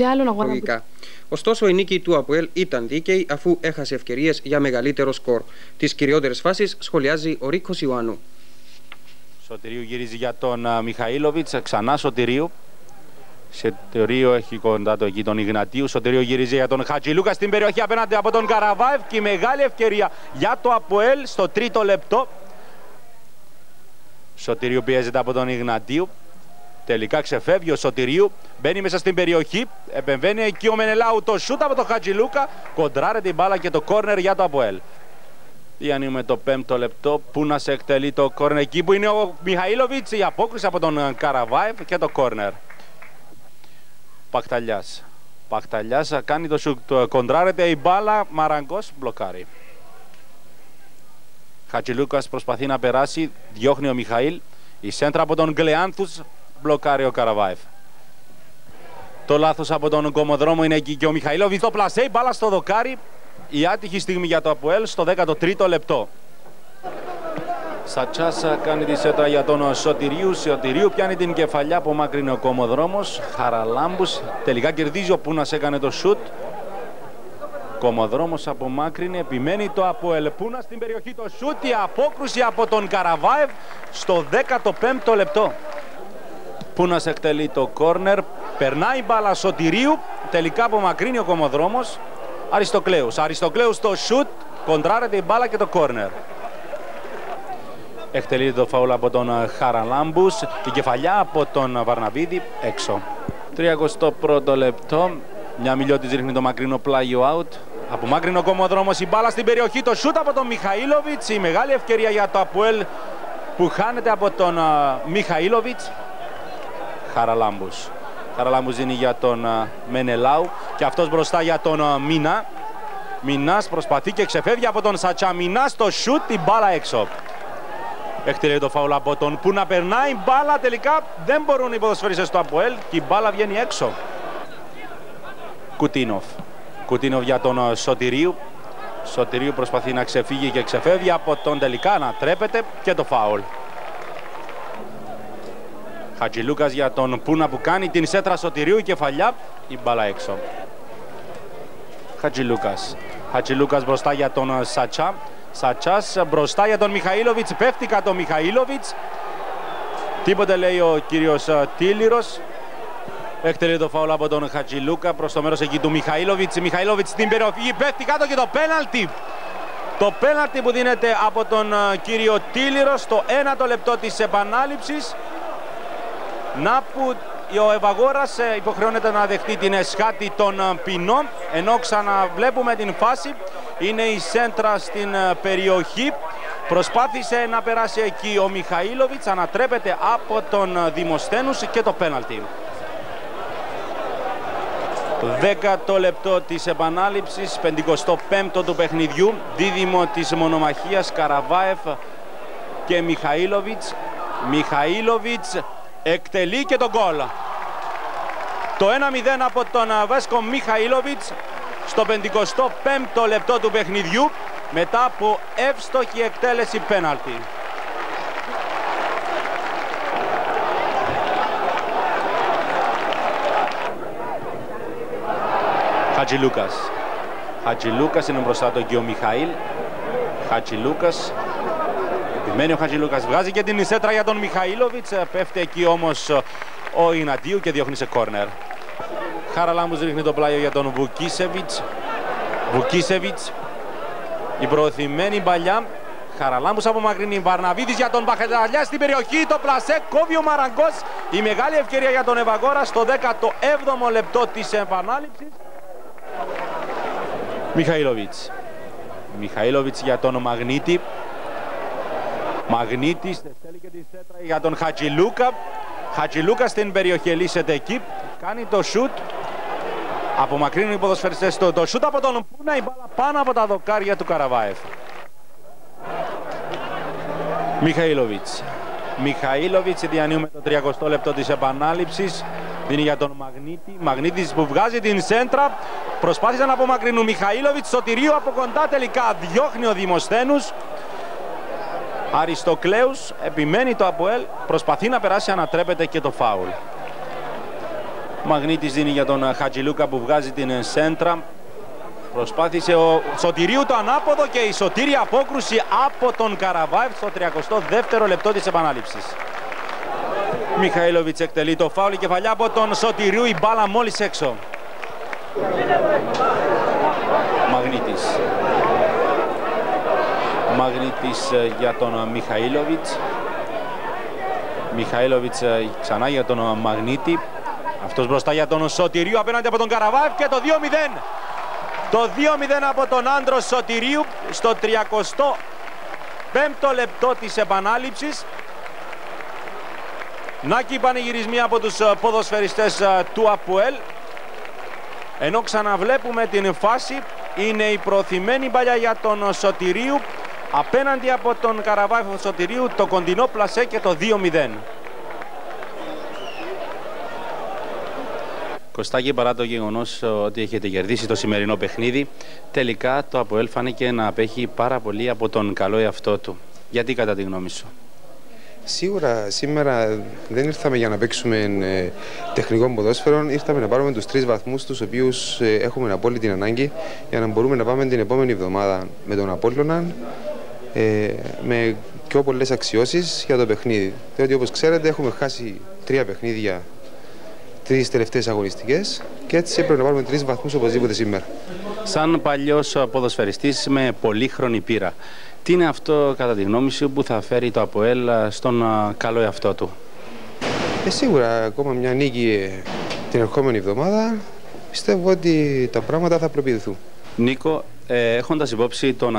σε άλλον αγώνα. Λογικά. Ωστόσο, η νίκη του Αποέλ ήταν δίκαιη αφού έχασε ευκαιρίες για μεγαλύτερο σκορ. Τις κυριότερες φάσεις σχολιάζει ο Ρίκος Ιωάννου. Σωτηρίου γυρίζει για τον Μιχαήλοβιτς. Ξανά Σωτηρίου. Σωτηρίου έχει κοντά το εκεί τον Ιγνατίου. Σωτηρίου γυρίζει για τον Χατζηλούκα στην περιοχή απέναντι από τον Καραβάευ. Και η μεγάλη ευκαιρία για το Αποέλ στο τρίτο λεπτό. Σωτηρίου πιέζεται από τον Ιγνατίου. Τελικά ξεφεύγει ο Σωτηρίου, μπαίνει μέσα στην περιοχή, επεμβαίνει εκεί ο Μενελάου το σούτ από τον Χατζηλούκα, κοντράρεται η μπάλα και το κόρνερ για το Αποέλ. Διανύουμε το πέμπτο λεπτό που να σε εκτελεί το κόρνερ εκεί που είναι ο Μιχαήλοβιτς, η απόκριση από τον Καραβάευ και το κόρνερ. Πακταλιάς. Πακταλιάς κάνει το σούτ, κοντράρεται η μπάλα, Μαραγκός μπλοκάρει. Χατζηλούκας προσπαθεί να περάσει, διώχνει ο Μιχαήλ. Η σέντρα από τον Γκλεάνθους μπλοκάρει ο Καραβάεφ. Το λάθος από τον κομμοδρόμο είναι εκεί και ο Μιχαήλοβιτς το πλασέ, μπάλα στο δοκάρι. Η άτυχη στιγμή για το Αποέλ στο 13ο λεπτό. Σατσάσα κάνει τη σέντρα για τον Σωτηρίου. Σωτηρίου πιάνει την κεφαλιά από μάκρυνε ο κομμοδρόμος. Χαραλάμπους τελικά κερδίζει ο Πούνας έκανε το σουτ. Κομοδρόμος απομάκρυνε, επιμένει το από Ελπούνα στην περιοχή το σούτ, η απόκρουση από τον Καραβάευ στο 15ο λεπτό. Πούνας εκτελεί το κόρνερ, περνάει μπάλα Σωτηρίου, τελικά απομακρύνει ο Κομοδρόμος. Αριστοκλέους, Αριστοκλέους το σούτ, κοντράρεται η μπάλα και το κόρνερ. Εκτελείται το φαούλ από τον Χαραλάμπους, η κεφαλιά από τον Βαρναβίδη έξω. 31ο λεπτό, μια Μιλιώτης ρίχνει το μακρινό πλάγιο out. Από μάκρυνο κομμοδρόμος η μπάλα στην περιοχή, το σούτ από τον Μιχαήλοβιτς, η μεγάλη ευκαιρία για το Αποέλ που χάνεται από τον uh, Μιχαήλοβιτς. Χαραλάμπους. Χαραλάμπους δίνει για τον uh, Μενελάου και αυτός μπροστά για τον uh, Μίνα. Μινάς προσπαθεί και ξεφεύγει από τον Σατσά. Μινάς το σούτ, η μπάλα έξω. Εκτελεί το φάουλ από τον που να περνάει μπάλα τελικά δεν μπορούν οι ποδοσφαιριστές στο Αποέλ και η μπάλα βγαίνει έξω. Κουτίνοφ. Κουτίνοφ για τον Σωτηρίου. Σωτηρίου προσπαθεί να ξεφύγει και ξεφεύγει από τον τελικά να τρέπεται και το φάουλ. Χατζηλούκας για τον Πούνα που κάνει την σέτρα Σωτηρίου η κεφαλιά η μπάλα έξω. Χατζηλούκας. Χατζηλούκας μπροστά για τον Σατσά. Σατσάς μπροστά για τον Μιχαήλοβιτς. Πέφτει κάτω ο Μιχαήλοβιτς. Τίποτε λέει ο κύριος Τίλιρος. Εκτελεί το φάουλ από τον Χατζηλούκα προς το μέρος εκεί του Μιχαήλοβιτς. Μιχαήλοβιτς στην περιοφυγή πέφτει κάτω και το πέναλτι. Το πέναλτι που δίνεται από τον κύριο Τίλιρο στο ένατο λεπτό της επανάληψης. Να που ο Ευαγόρας ε, υποχρεώνεται να δεχτεί την εσχάτη των ποινών ενώ ξαναβλέπουμε την φάση. Είναι η σέντρα στην περιοχή. Προσπάθησε να περάσει εκεί ο Μιχαήλοβιτς ανατρέπεται από τον Δημοσθένους και το πέναλτι. Δέκατο λεπτό της επανάληψης, 55ο του παιχνιδιού, δίδυμο της μονομαχίας Καραβάεφ και Μιχαήλοβιτς. Μιχαήλοβιτς εκτελεί και τον γκολ. Το 1-0 από τον Βέσκο Μιχαήλοβιτς στο 55ο λεπτό του παιχνιδιού μετά από εύστοχη εκτέλεση πέναλτι. Χατζηλούκας. Χατζηλούκας είναι μπροστά του και ο Μιχαήλ. Χατζηλούκας. Επιμένει ο Χατζηλούκας. Βγάζει και την Ισέτρα για τον Μιχαήλοβιτς. Πέφτει εκεί όμως ο Ιναντίου και διώχνει σε κόρνερ. Χαραλάμπους ρίχνει το πλάιο για τον Βουκίσεβιτς. Βουκίσεβιτς. Η προωθημένη παλιά. Χαραλάμπους απομακρύνει Βαρναβίδης για τον Παχεταλιά στην περιοχή. Το πλασέ κόβει ο Μαραγκός. Η μεγάλη ευκαιρία για τον Ευαγόρα στο 17ο λεπτό της επανάληψης. Μιχαήλοβιτς. Μιχαήλοβιτς για τον Μαγνίτη. Μαγνίτης στέλνει και τη σέτρα για τον Χατζηλούκα. Χατζηλούκα στην περιοχή ελίσσεται εκεί. Κάνει το σούτ. Απομακρύνουν οι ποδοσφαιριστές το, το σούτ από τον Πούνα. Η μπάλα πάνω από τα δοκάρια του Καραβάεφ. Μιχαήλοβιτς. Μιχαήλοβιτς διανύουμε το 30 λεπτό της επανάληψης. Δίνει για τον Μαγνίτη. Μαγνίτης που βγάζει την σέντρα. Προσπάθησαν να απομακρύνουν Μιχαήλοβιτς. Σωτηρίου από κοντά τελικά διώχνει ο Δημοσθένους. Αριστοκλέους επιμένει το Αποέλ. Προσπαθεί να περάσει ανατρέπεται και το φάουλ. Μαγνήτης δίνει για τον Χατζηλούκα που βγάζει την σέντρα. Προσπάθησε ο Σωτηρίου το ανάποδο και η σωτήρια απόκρουση από τον Καραβάεφ στο 32ο λεπτό της επανάληψης. Μιχαήλοβιτς εκτελεί το φάουλ κεφαλιά από τον Σωτηρίου η μπάλα μόλις έξω. Μαγνήτης. Μαγνήτης ε, για τον Μιχαήλοβιτς. Μιχαήλοβιτς ε, ξανά για τον Μαγνήτη. Αυτός μπροστά για τον Σωτηρίου απέναντι από τον Καραβάεφ και το 2-0. Το 2-0 από τον Άντρο Σωτηρίου στο 35ο λεπτό της επανάληψης. Νάκη πανηγυρισμοί από τους ε, ποδοσφαιριστές ε, του Απουέλ. Ενώ ξαναβλέπουμε την φάση, είναι η προωθημένη παλιά για τον Σωτηρίου. Απέναντι από τον Καραβάφο Σωτηρίου το κοντινό πλασέ και το 2-0. Κωστάκη, παρά το γεγονός ότι έχετε κερδίσει το σημερινό παιχνίδι, τελικά το Αποέλ φάνηκε να απέχει πάρα πολύ από τον καλό εαυτό του. Γιατί κατά τη γνώμη σου; Σίγουρα σήμερα δεν ήρθαμε για να παίξουμε ε, τεχνικό ποδόσφαιρο, ήρθαμε να πάρουμε τους τρεις βαθμούς τους οποίους ε, έχουμε απόλυτη ανάγκη για να μπορούμε να πάμε την επόμενη εβδομάδα με τον Απόλλωνα ε, με πιο πολλές αξιώσεις για το παιχνίδι. Διότι όπως ξέρετε έχουμε χάσει τρία παιχνίδια τρεις τελευταίες αγωνιστικές και έτσι έπρεπε να πάρουμε τρεις βαθμούς οπωσδήποτε σήμερα. Σαν παλιός ποδοσφαιριστής με πολύχρονη πείρα, τι είναι αυτό κατά τη γνώμη σου που θα φέρει το ΑΠΟΕΛ στον καλό εαυτό του; Ε, σίγουρα ακόμα μια νίκη την ερχόμενη εβδομάδα πιστεύω ότι τα πράγματα θα προπηδηθούν. Νίκο, ε, έχοντας υπόψη τον